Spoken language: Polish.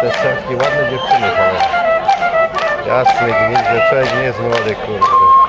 Te są ładne dziewczyny, panowie. Jasne, nie, człowiek nie jest młody, kurde.